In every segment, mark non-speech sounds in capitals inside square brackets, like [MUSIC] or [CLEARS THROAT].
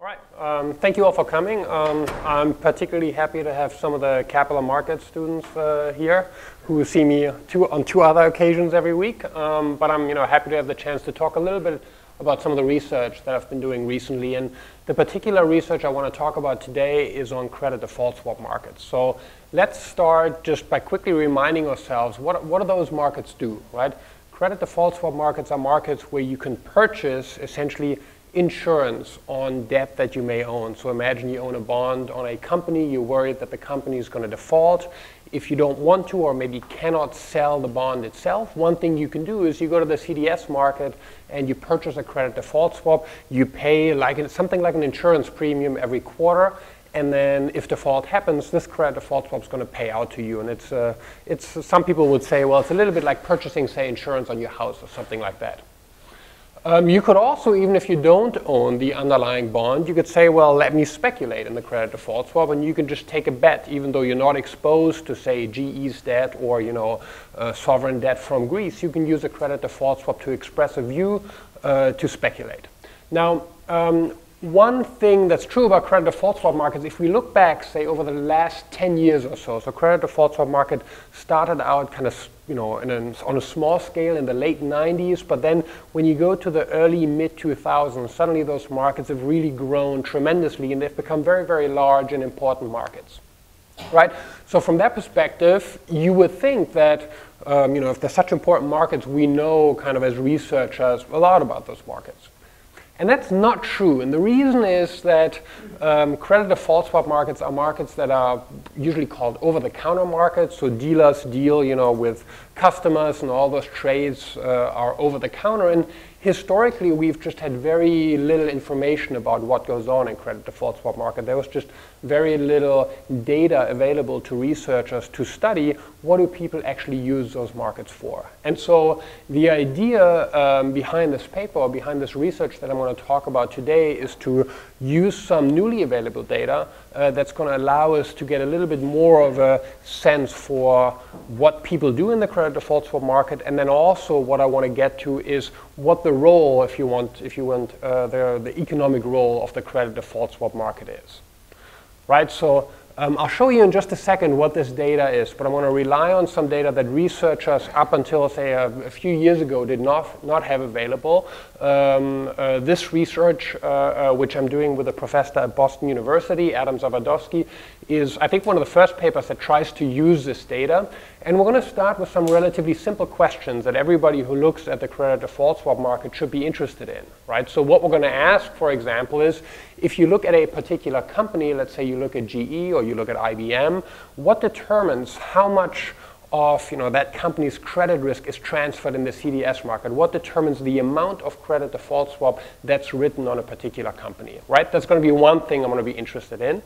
All right. Um, thank you all for coming. Um, I'm particularly happy to have some of the capital markets students uh, here who see me two, on two other occasions every week. Um, but I'm you know, happy to have the chance to talk a little bit about some of the research that I've been doing recently. And the particular research I want to talk about today is on credit default swap markets. So let's start just by quickly reminding ourselves what, what do those markets do, right? Credit default swap markets are markets where you can purchase essentially insurance on debt that you may own. So imagine you own a bond on a company, you're worried that the company is going to default. If you don't want to or maybe cannot sell the bond itself, one thing you can do is you go to the CDS market and you purchase a credit default swap. You pay like something like an insurance premium every quarter and then if default happens, this credit default swap is going to pay out to you. And it's, uh, it's, some people would say, well, it's a little bit like purchasing, say, insurance on your house or something like that. Um, you could also, even if you don't own the underlying bond, you could say, well, let me speculate in the credit default swap, and you can just take a bet, even though you're not exposed to, say, GE's debt or, you know, uh, sovereign debt from Greece. You can use a credit default swap to express a view uh, to speculate. Now, um, one thing that's true about credit default swap markets, if we look back, say, over the last 10 years or so, so credit default swap market started out kind of, you know, a, on a small scale in the late 90s, but then when you go to the early mid 2000s, suddenly those markets have really grown tremendously and they've become very, very large and important markets. Right? So from that perspective, you would think that, um, you know, if they're such important markets, we know kind of as researchers a lot about those markets. And that's not true. And the reason is that um, credit default swap markets are markets that are usually called over-the-counter markets. So dealers deal, you know, with customers, and all those trades uh, are over-the-counter. And historically, we've just had very little information about what goes on in credit default swap market. There was just very little data available to researchers to study what do people actually use those markets for. And so the idea um, behind this paper or behind this research that I'm going to talk about today is to use some newly available data uh, that's going to allow us to get a little bit more of a sense for what people do in the credit default swap market, and then also what I want to get to is what the role, if you want, if you want, uh, the, the economic role of the credit default swap market is right? So um, I'll show you in just a second what this data is, but I'm going to rely on some data that researchers up until, say, a, a few years ago did not, not have available. Um, uh, this research, uh, uh, which I'm doing with a professor at Boston University, Adam Zawadowski, is, I think, one of the first papers that tries to use this data. And we're going to start with some relatively simple questions that everybody who looks at the credit default swap market should be interested in, right? So what we're going to ask, for example, is if you look at a particular company, let's say you look at GE or you look at IBM, what determines how much of you know, that company's credit risk is transferred in the CDS market? What determines the amount of credit default swap that's written on a particular company, right? That's going to be one thing I'm going to be interested in.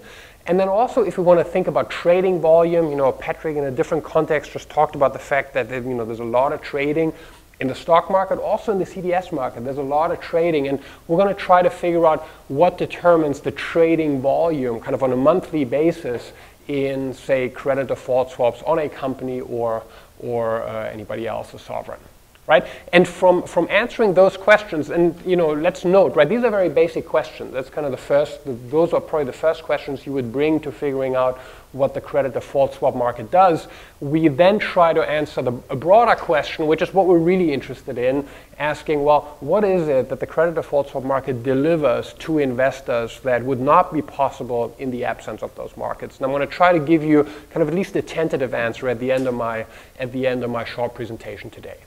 And then also, if we want to think about trading volume, you know, Patrick in a different context just talked about the fact that you know, there's a lot of trading in the stock market, also in the CDS market. There's a lot of trading, and we're going to try to figure out what determines the trading volume kind of on a monthly basis in, say, credit default swaps on a company or, or uh, anybody else, a sovereign. Right? And from, from answering those questions, and you know, let's note, right, these are very basic questions. That's kind of the first, the, those are probably the first questions you would bring to figuring out what the credit default swap market does. We then try to answer the, a broader question, which is what we're really interested in, asking, well, what is it that the credit default swap market delivers to investors that would not be possible in the absence of those markets? And I'm going to try to give you kind of at least a tentative answer at the end of my, at the end of my short presentation today.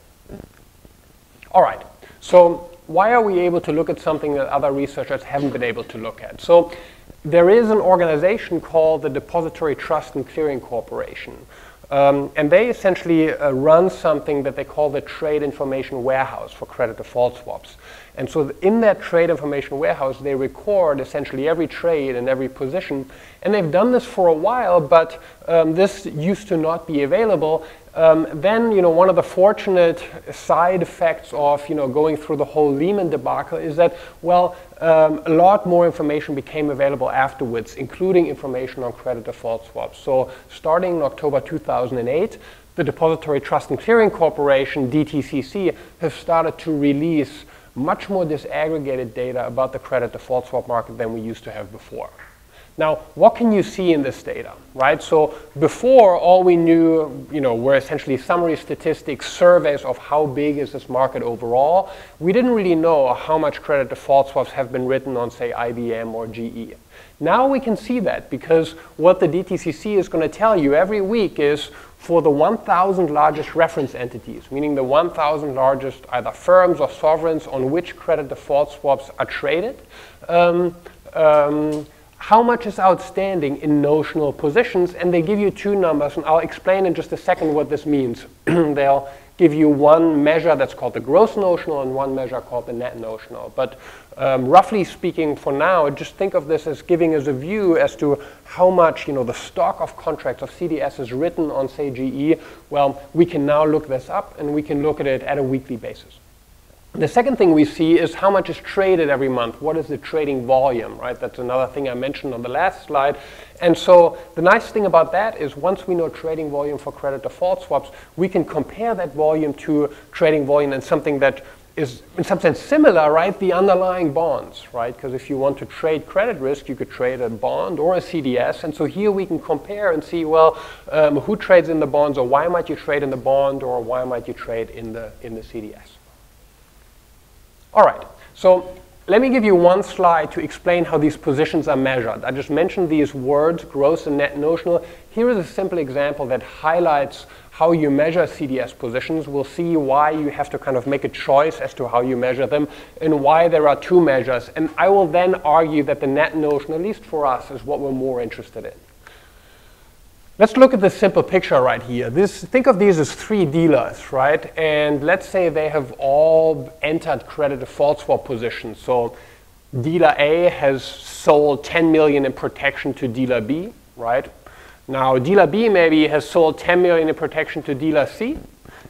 All right, so why are we able to look at something that other researchers haven't been able to look at? So there is an organization called the Depository Trust and Clearing Corporation. Um, and they essentially uh, run something that they call the Trade Information Warehouse for credit default swaps. And so in that trade information warehouse, they record essentially every trade and every position. And they've done this for a while, but um, this used to not be available. Um, then, you know, one of the fortunate side effects of, you know, going through the whole Lehman debacle is that, well, um, a lot more information became available afterwards, including information on credit default swaps. So starting in October 2008, the Depository Trust and Clearing Corporation, DTCC, has started to release much more disaggregated data about the credit default swap market than we used to have before. Now, what can you see in this data, right? So before, all we knew, you know, were essentially summary statistics, surveys of how big is this market overall. We didn't really know how much credit default swaps have been written on, say, IBM or GE. Now we can see that because what the DTCC is going to tell you every week is for the 1,000 largest reference entities, meaning the 1,000 largest either firms or sovereigns on which credit default swaps are traded, um, um, how much is outstanding in notional positions, and they give you two numbers, and I'll explain in just a second what this means. [CLEARS THROAT] They'll give you one measure that's called the gross notional and one measure called the net notional. But um, roughly speaking, for now, just think of this as giving us a view as to how much, you know, the stock of contracts of CDS is written on, say, GE. Well, we can now look this up, and we can look at it at a weekly basis. The second thing we see is how much is traded every month. What is the trading volume, right? That's another thing I mentioned on the last slide. And so the nice thing about that is once we know trading volume for credit default swaps, we can compare that volume to trading volume in something that is in some sense similar, right? The underlying bonds, right? Because if you want to trade credit risk, you could trade a bond or a CDS. And so here we can compare and see, well, um, who trades in the bonds or why might you trade in the bond or why might you trade in the, in the CDS? All right, so let me give you one slide to explain how these positions are measured. I just mentioned these words, gross and net notional. Here is a simple example that highlights how you measure CDS positions. We'll see why you have to kind of make a choice as to how you measure them and why there are two measures. And I will then argue that the net notion, at least for us, is what we're more interested in. Let's look at the simple picture right here. This, think of these as three dealers, right? And let's say they have all entered credit default swap positions. So dealer A has sold 10 million in protection to dealer B, right? Now dealer B maybe has sold 10 million in protection to dealer C,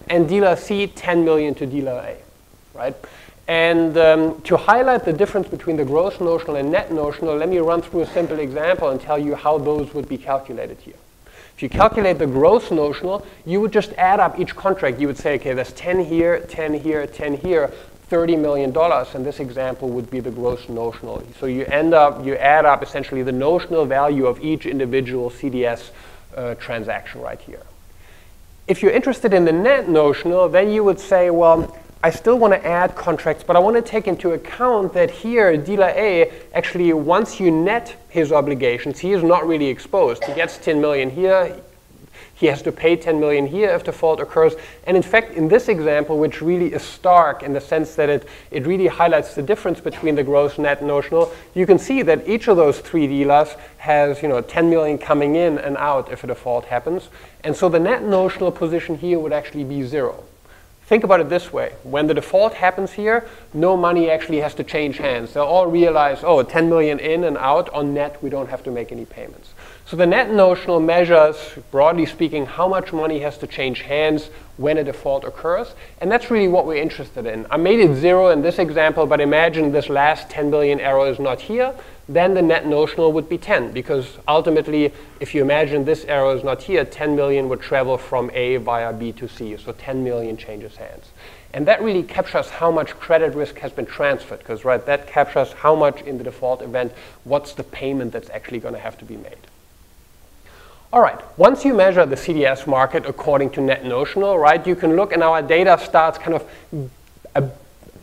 and dealer C 10 million to dealer A, right? And um, to highlight the difference between the gross notional and net notional, let me run through a simple example and tell you how those would be calculated here. If you calculate the gross notional, you would just add up each contract. You would say, okay, there's 10 here, 10 here, 10 here, $30 million, and this example would be the gross notional. So you end up, you add up essentially the notional value of each individual CDS uh, transaction right here. If you're interested in the net notional, then you would say, well, I still want to add contracts, but I want to take into account that here, dealer A, actually, once you net his obligations, he is not really exposed. He gets 10 million here, he has to pay 10 million here if default occurs. And in fact, in this example, which really is stark in the sense that it, it really highlights the difference between the gross net notional, you can see that each of those three dealers has you know, 10 million coming in and out if a default happens. And so the net notional position here would actually be zero. Think about it this way. When the default happens here, no money actually has to change hands. They'll all realize, oh, 10 million in and out. On net, we don't have to make any payments. So the net notional measures, broadly speaking, how much money has to change hands when a default occurs. And that's really what we're interested in. I made it zero in this example, but imagine this last 10 billion arrow is not here then the net notional would be 10 because ultimately, if you imagine this arrow is not here, 10 million would travel from A via B to C, so 10 million changes hands. And that really captures how much credit risk has been transferred because right, that captures how much in the default event, what's the payment that's actually going to have to be made. All right, once you measure the CDS market according to net notional, right, you can look and our data starts kind of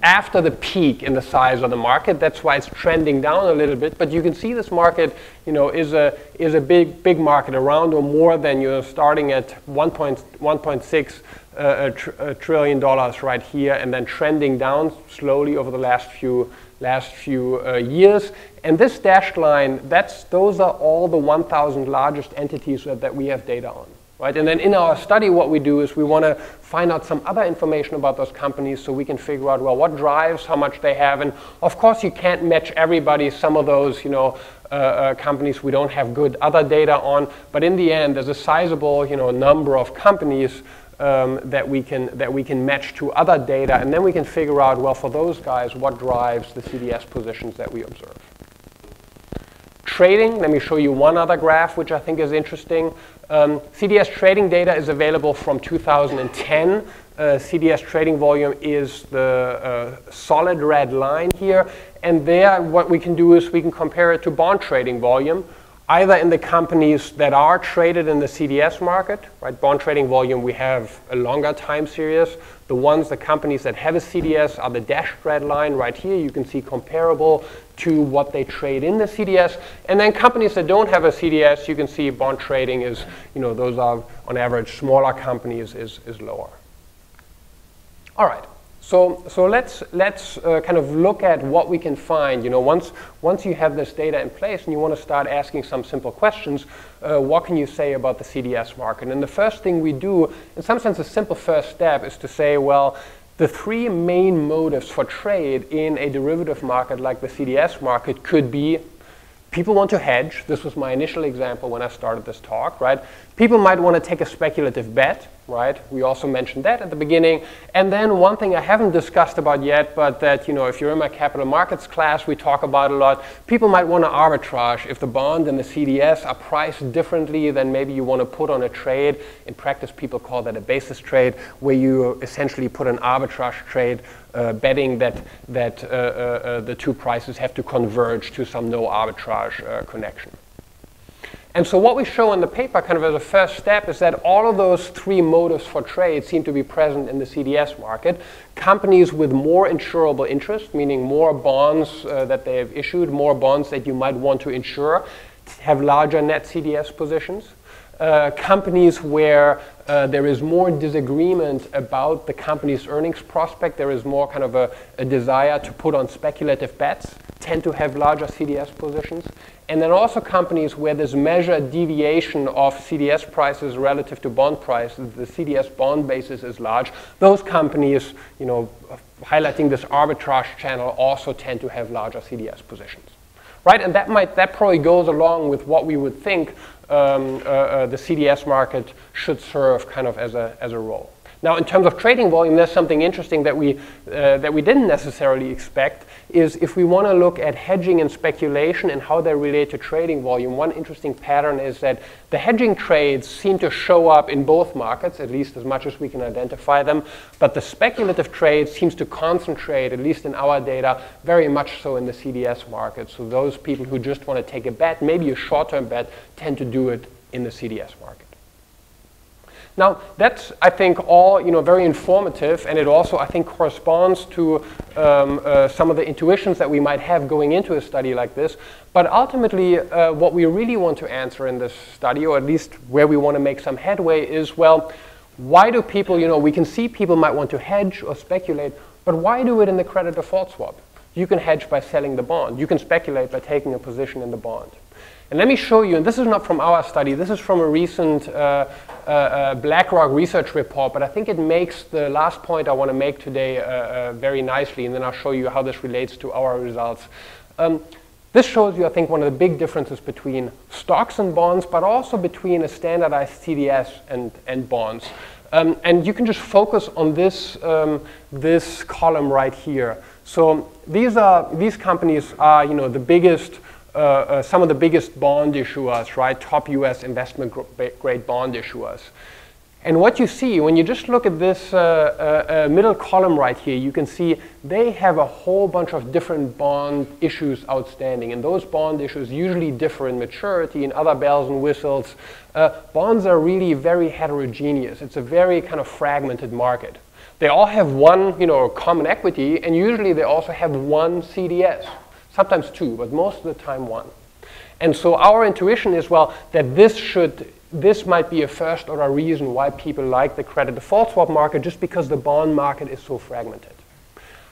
after the peak in the size of the market. That's why it's trending down a little bit. But you can see this market, you know, is a is a big big market around or more than you're starting at 1.6 uh, tr trillion dollars right here, and then trending down slowly over the last few last few uh, years. And this dashed line, that's those are all the 1,000 largest entities that, that we have data on. Right? And then in our study, what we do is we want to find out some other information about those companies so we can figure out, well, what drives how much they have. And of course, you can't match everybody. Some of those, you know, uh, uh, companies we don't have good other data on. But in the end, there's a sizable, you know, number of companies um, that we can that we can match to other data, and then we can figure out, well, for those guys, what drives the CDS positions that we observe. Trading, let me show you one other graph which I think is interesting. Um, CDS trading data is available from 2010. uh, CDS trading volume is the uh, solid red line here. And there, what we can do is we can compare it to bond trading volume, either in the companies that are traded in the CDS market, right? Bond trading volume, we have a longer time series. The ones, the companies that have a CDS are the dashed red line right here. You can see comparable to what they trade in the CDS. And then companies that don't have a CDS, you can see bond trading is, you know, those are on average smaller companies is, is lower. All right. So, so let's, let's uh, kind of look at what we can find. You know, once, once you have this data in place and you want to start asking some simple questions, uh, what can you say about the CDS market? And the first thing we do, in some sense, a simple first step is to say, well, the three main motives for trade in a derivative market like the CDS market could be people want to hedge. This was my initial example when I started this talk, right? People might want to take a speculative bet right? We also mentioned that at the beginning. And then one thing I haven't discussed about yet, but that, you know, if you're in my capital markets class, we talk about a lot. People might want to arbitrage if the bond and the CDS are priced differently than maybe you want to put on a trade. In practice, people call that a basis trade, where you essentially put an arbitrage trade uh, betting that, that uh, uh, uh the two prices have to converge to some no arbitrage connection. And so what we show in the paper kind of as a first step is that all of those three motives for trade seem to be present in the CDS market. Companies with more insurable interest, meaning more bonds uh, that they have issued, more bonds that you might want to insure, have larger net CDS positions. Uh, companies where uh, there is more disagreement about the company's earnings prospect, there is more kind of a, a desire to put on speculative bets, tend to have larger CDS positions. And then also companies where there's measured deviation of CDS prices relative to bond prices, the CDS bond basis is large. Those companies, you know, highlighting this arbitrage channel also tend to have larger CDS positions. Right, and that might that probably goes along with what we would think um, uh, uh, the CDS market should serve kind of as a, as a role. Now, in terms of trading volume, there's something interesting that we, uh, that we didn't necessarily expect, is if we want to look at hedging and speculation and how they relate to trading volume, one interesting pattern is that the hedging trades seem to show up in both markets, at least as much as we can identify them, but the speculative trade seems to concentrate, at least in our data, very much so in the CDS market. So those people who just want to take a bet, maybe a short-term bet, tend to do it in the CDS market. Now, that's, I think, all you know, very informative, and it also, I think, corresponds to um, uh, some of the intuitions that we might have going into a study like this. But ultimately, uh, what we really want to answer in this study, or at least where we want to make some headway, is, well, why do people, you know, we can see people might want to hedge or speculate, but why do it in the credit default swap? You can hedge by selling the bond. You can speculate by taking a position in the bond. And let me show you, and this is not from our study, this is from a recent uh, uh, uh, BlackRock research report, but I think it makes the last point I want to make today uh, uh, very nicely, and then I'll show you how this relates to our results. Um, this shows you, I think, one of the big differences between stocks and bonds, but also between a standardized CDS and, and bonds. Um, and you can just focus on this, um, this column right here. So these, are, these companies are you know, the biggest some of the biggest bond issuers, right? Top US investment grade bond issuers. And what you see when you just look at this uh, uh, uh, middle column right here, you can see they have a whole bunch of different bond issues outstanding. And those bond issues usually differ in maturity and other bells and whistles. Uh, bonds are really very heterogeneous. It's a very kind of fragmented market. They all have one you know, common equity, and usually they also have one CDS sometimes two, but most of the time one. And so our intuition is, well, that this should, this might be a first order reason why people like the credit default swap market just because the bond market is so fragmented.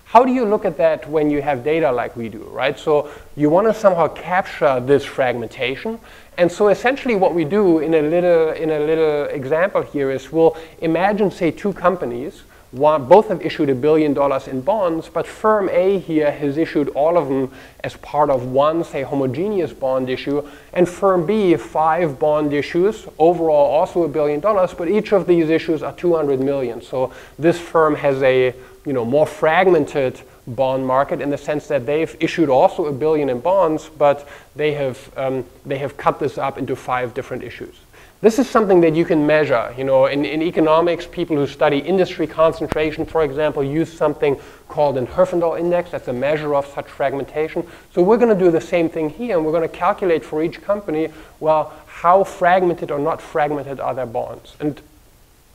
How do you look at that when you have data like we do, right? So you want to somehow capture this fragmentation. And so essentially what we do in a little, in a little example here is we'll imagine, say, two companies both have issued a billion dollars in bonds, but firm A here has issued all of them as part of one, say, homogeneous bond issue, and firm B, five bond issues, overall also a billion dollars, but each of these issues are 200 million. So this firm has a you know, more fragmented bond market in the sense that they've issued also a billion in bonds, but they have, um, they have cut this up into five different issues. This is something that you can measure. You know, in, in economics, people who study industry concentration, for example, use something called an Herfindahl index. That's a measure of such fragmentation. So we're going to do the same thing here, and we're going to calculate for each company, well, how fragmented or not fragmented are their bonds. And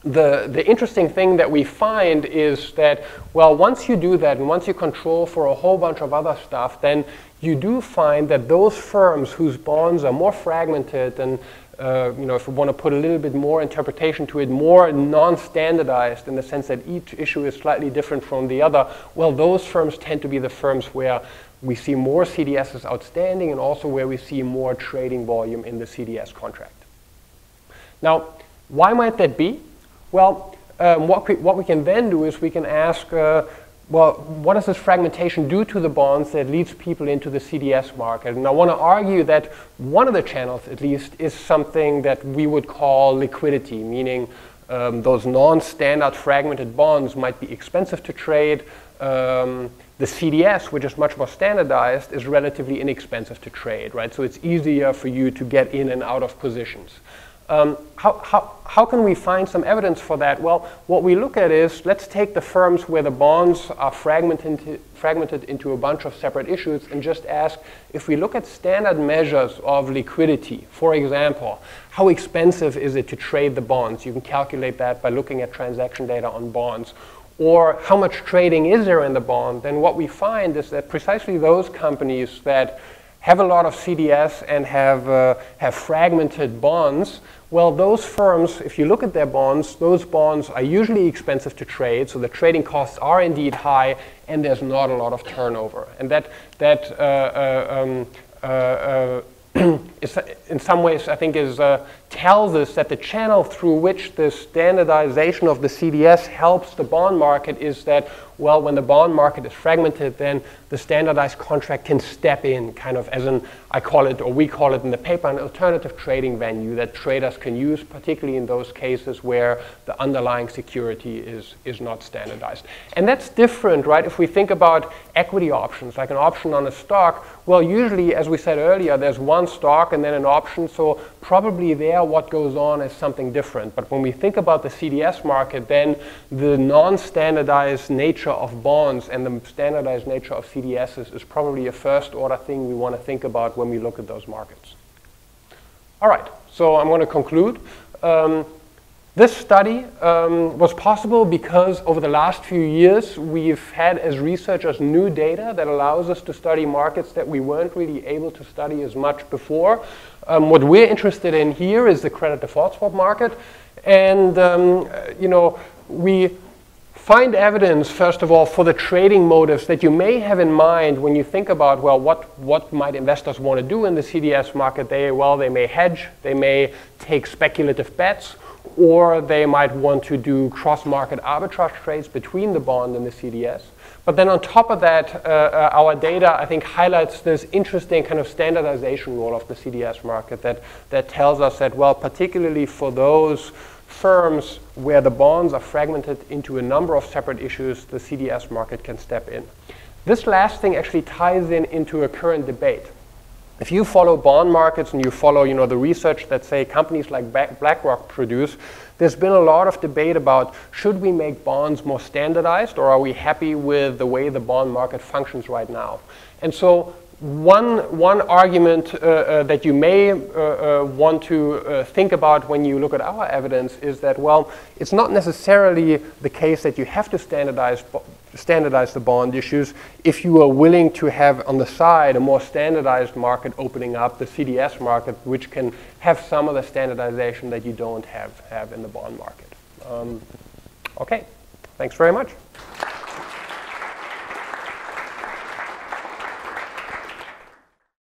the, the interesting thing that we find is that, well, once you do that and once you control for a whole bunch of other stuff, then you do find that those firms whose bonds are more fragmented and uh, you know, if we want to put a little bit more interpretation to it, more non-standardized in the sense that each issue is slightly different from the other, well, those firms tend to be the firms where we see more CDSs outstanding and also where we see more trading volume in the CDS contract. Now, why might that be? Well, um, what, we, what we can then do is we can ask, uh, well, what does this fragmentation do to the bonds that leads people into the CDS market? And I want to argue that one of the channels, at least, is something that we would call liquidity, meaning um, those non-standard fragmented bonds might be expensive to trade. Um, the CDS, which is much more standardized, is relatively inexpensive to trade, right? So it's easier for you to get in and out of positions. Um, how, how, how can we find some evidence for that? Well, what we look at is, let's take the firms where the bonds are fragmented, fragmented into a bunch of separate issues and just ask, if we look at standard measures of liquidity, for example, how expensive is it to trade the bonds? You can calculate that by looking at transaction data on bonds. Or how much trading is there in the bond? Then what we find is that precisely those companies that have a lot of CDS and have, uh, have fragmented bonds, well, those firms, if you look at their bonds, those bonds are usually expensive to trade, so the trading costs are indeed high, and there's not a lot of turnover. And that, that uh, uh, um, uh, uh, [CLEARS THROAT] in some ways, I think, is, uh, tells us that the channel through which the standardization of the CDS helps the bond market is that well, when the bond market is fragmented, then the standardized contract can step in, kind of as an, I call it, or we call it in the paper, an alternative trading venue that traders can use, particularly in those cases where the underlying security is, is not standardized. And that's different, right? If we think about equity options, like an option on a stock, well, usually, as we said earlier, there's one stock and then an option, so probably there what goes on is something different. But when we think about the CDS market, then the non-standardized nature nature of bonds and the standardized nature of CDSs is probably a first order thing we want to think about when we look at those markets. All right, so I'm going to conclude. Um, this study um, was possible because over the last few years we've had as researchers new data that allows us to study markets that we weren't really able to study as much before. Um, what we're interested in here is the credit default swap market. And, um, you know, we find evidence, first of all, for the trading motives that you may have in mind when you think about, well, what, what might investors want to do in the CDS market? They, well, they may hedge, they may take speculative bets, or they might want to do cross-market arbitrage trades between the bond and the CDS. But then on top of that, uh, uh, our data, I think, highlights this interesting kind of standardization role of the CDS market that, that tells us that, well, particularly for those firms where the bonds are fragmented into a number of separate issues, the CDS market can step in. This last thing actually ties in into a current debate. If you follow bond markets and you follow you know, the research that, say, companies like BlackRock produce, there's been a lot of debate about should we make bonds more standardized or are we happy with the way the bond market functions right now? And so one, one argument uh, uh, that you may uh, uh want to uh, think about when you look at our evidence is that, well, it's not necessarily the case that you have to standardize, standardize the bond issues if you are willing to have on the side a more standardized market opening up, the CDS market, which can have some of the standardization that you don't have, have in the bond market. Um, okay, thanks very much.